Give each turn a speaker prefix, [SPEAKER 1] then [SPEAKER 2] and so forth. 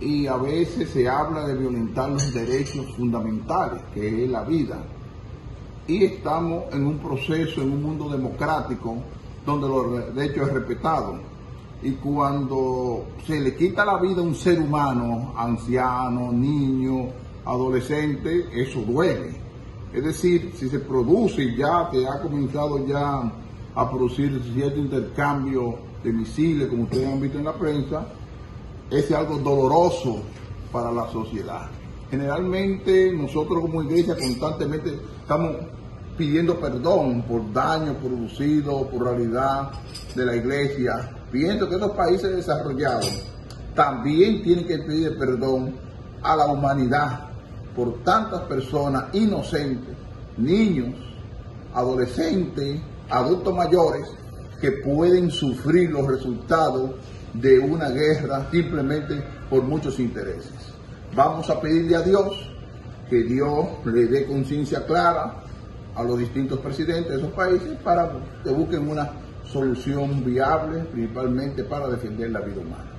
[SPEAKER 1] y a veces se habla de violentar los derechos fundamentales, que es la vida. Y estamos en un proceso, en un mundo democrático, donde los derechos es respetado. Y cuando se le quita la vida a un ser humano, anciano, niño, adolescente, eso duele. Es decir, si se produce ya, que ha comenzado ya a producir cierto intercambio de misiles, como ustedes han visto en la prensa, es algo doloroso para la sociedad. Generalmente nosotros como iglesia constantemente estamos pidiendo perdón por daño producido, por realidad de la iglesia, pidiendo que estos países desarrollados también tienen que pedir perdón a la humanidad por tantas personas inocentes, niños, adolescentes, adultos mayores, que pueden sufrir los resultados de una guerra simplemente por muchos intereses. Vamos a pedirle a Dios que Dios le dé conciencia clara a los distintos presidentes de esos países para que busquen una solución viable, principalmente para defender la vida humana.